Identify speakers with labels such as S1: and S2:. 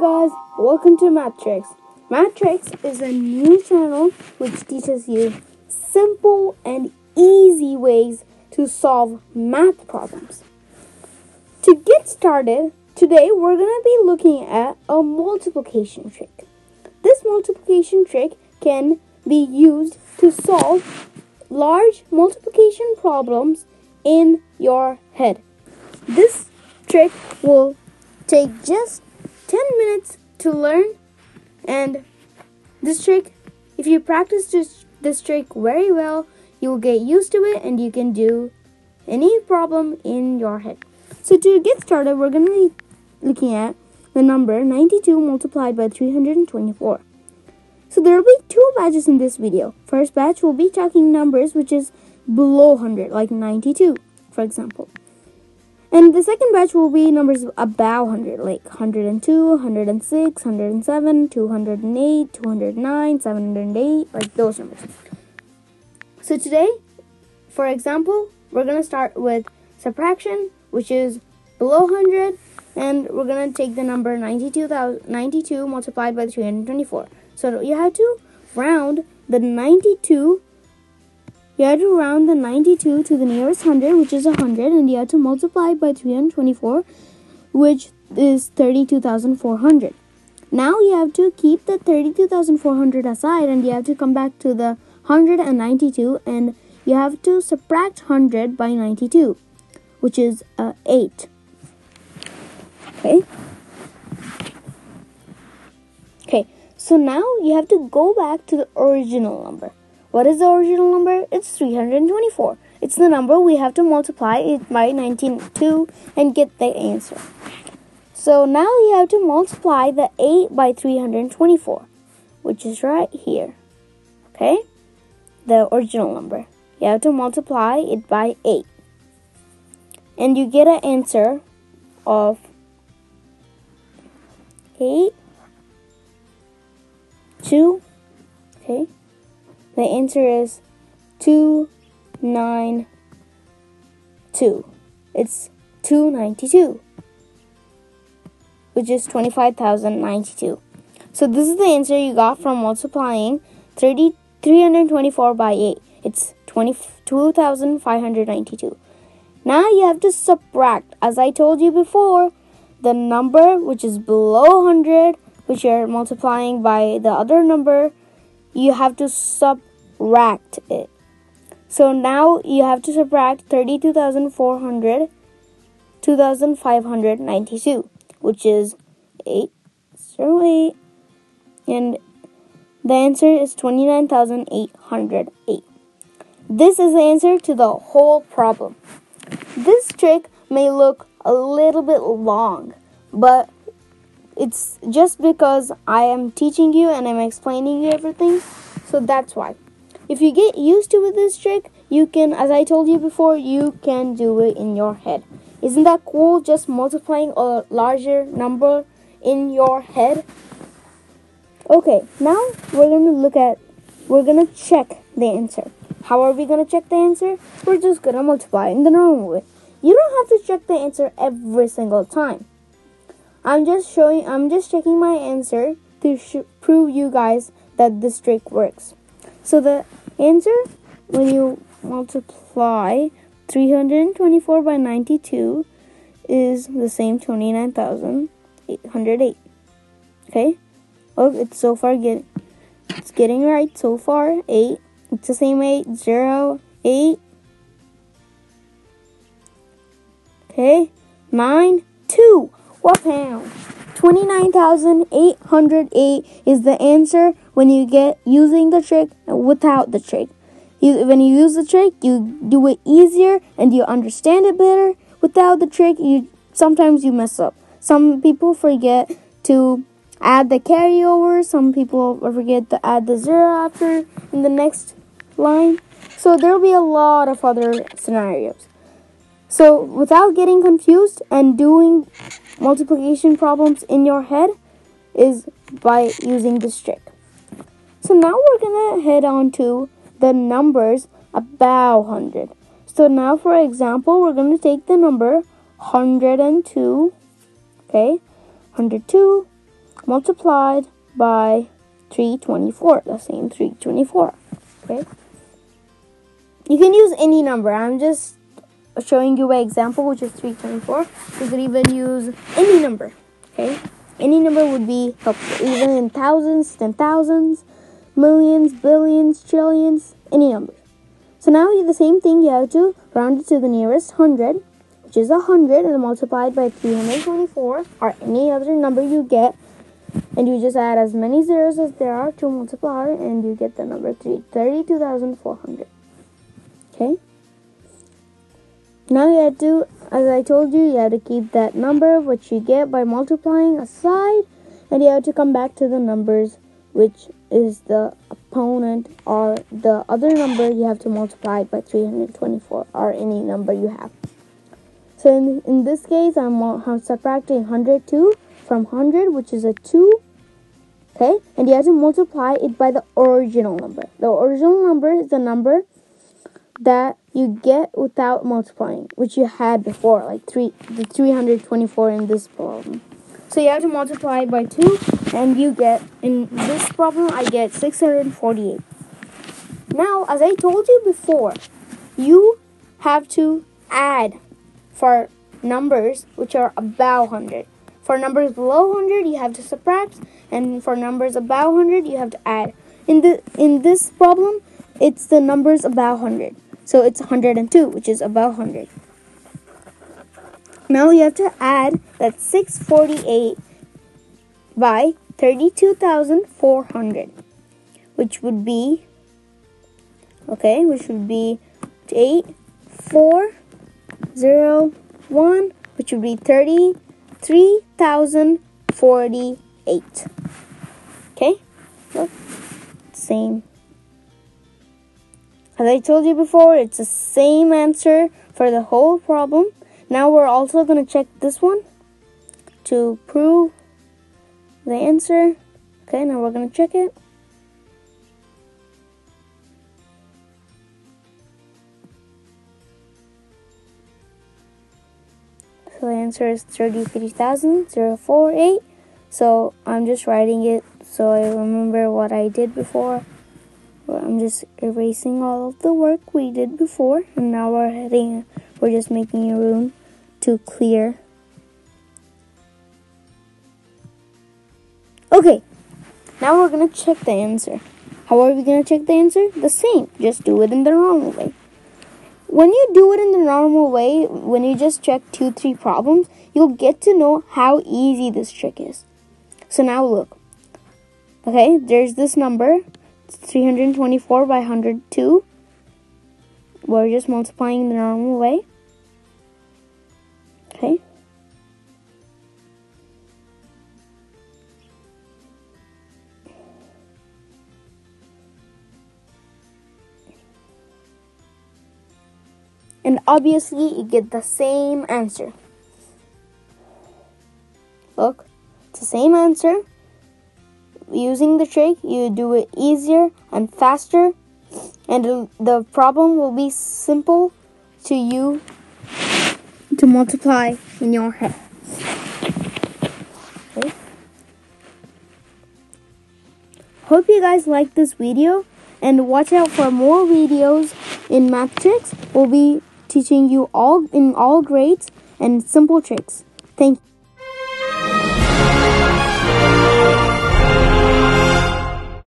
S1: Guys, welcome to. Math Tricks is a new channel which teaches you simple and easy ways to solve math problems. To get started, today we're going to be looking at a multiplication trick. This multiplication trick can be used to solve large multiplication problems in your head. This trick will take just 10 minutes to learn. And this trick if you practice this, this trick very well you will get used to it and you can do any problem in your head. So to get started we're going to be looking at the number 92 multiplied by 324 so there will be two batches in this video. First batch will be talking numbers which is below 100 like 92 for example and the second batch will be numbers about 100, like 102, 106, 107, 208, 209, 708, like those numbers. So today, for example, we're going to start with subtraction, which is below 100, and we're going to take the number 92, 92 multiplied by 324. So you have to round the 92 you have to round the 92 to the nearest 100, which is 100, and you have to multiply by 324, which is 32,400. Now you have to keep the 32,400 aside, and you have to come back to the 192, and you have to subtract 100 by 92, which is uh, 8. Okay? Okay, so now you have to go back to the original number. What is the original number? It's 324. It's the number we have to multiply it by 192 and get the answer. So now you have to multiply the 8 by 324, which is right here. Okay? The original number. You have to multiply it by 8. And you get an answer of 8, 2, okay? The answer is 292. It's 292, which is 25,092. So this is the answer you got from multiplying 30, 324 by 8. It's 22,592. Now you have to subtract. As I told you before, the number which is below 100, which you're multiplying by the other number, you have to subtract it. So now you have to subtract 32,400, 2,592, which is 808. And the answer is 29,808. This is the answer to the whole problem. This trick may look a little bit long, but it's just because I am teaching you and I'm explaining you everything. So that's why. If you get used to this trick, you can, as I told you before, you can do it in your head. Isn't that cool? Just multiplying a larger number in your head. Okay, now we're gonna look at, we're gonna check the answer. How are we gonna check the answer? We're just gonna multiply in the normal way. You don't have to check the answer every single time. I'm just showing, I'm just checking my answer to sh- prove you guys that this trick works. So the answer, when you multiply 324 by 92, is the same 29,808. Okay? Oh, it's so far getting, it's getting right so far. 8. It's the same 8, 0, 8. Okay? 9, 2. What pound? 29,808 is the answer when you get using the trick without the trick. You, when you use the trick, you do it easier and you understand it better. Without the trick, you sometimes you mess up. Some people forget to add the carryover. Some people forget to add the zero after in the next line. So there will be a lot of other scenarios. So without getting confused and doing multiplication problems in your head is by using this trick. So now we're going to head on to the numbers about 100. So now for example, we're going to take the number 102, okay? 102 multiplied by 324, the same 324. Okay? You can use any number. I'm just showing you an example, which is 324. You could even use any number. Okay? Any number would be helpful, even in thousands, ten thousands, millions, billions, trillions, any number. So now you the same thing, you have to round it to the nearest hundred, which is a hundred, and multiplied by 324, or any other number you get, and you just add as many zeros as there are to multiply, and you get the number 32,400. Okay? Now you have to, as I told you, you have to keep that number, which you get by multiplying, aside, and you have to come back to the numbers, which is the opponent or the other number you have to multiply by 324 or any number you have. So in, in this case, I'm, I'm subtracting 102 from 100, which is a 2. Okay, and you have to multiply it by the original number. The original number is the number that you get without multiplying, which you had before, like three the 324 in this problem. So you have to multiply by 2 and you get in this problem I get 648. Now, as I told you before, you have to add for numbers which are above 100. For numbers below 100, you have to subtract, and for numbers above 100, you have to add. In the in this problem, it's the numbers above 100. So it's 102, which is above 100. Now you have to add that 648 by 32,400, which would be, okay, which would be 8, 4, 0, 1, which would be 33,048. Okay, same. As I told you before, it's the same answer for the whole problem. Now we're also going to check this one to prove the answer. Okay, now we're going to check it. So the answer is 33,048. So I'm just writing it so I remember what I did before. Just erasing all of the work we did before, and now we're heading, we're just making a room to clear. Okay, now we're gonna check the answer. How are we gonna check the answer? The same, just do it in the normal way. When you do it in the normal way, when you just check two, three problems, you'll get to know how easy this trick is. So now look. Okay, there's this number. 324 by 102. We're just multiplying the normal way. Okay. And obviously you get the same answer. Look, it's the same answer using the trick, you do it easier and faster, and the problem will be simple to you to multiply in your head. Okay. Hope you guys like this video and watch out for more videos in math tricks. We'll be teaching you all in all grades and simple tricks. Thank you.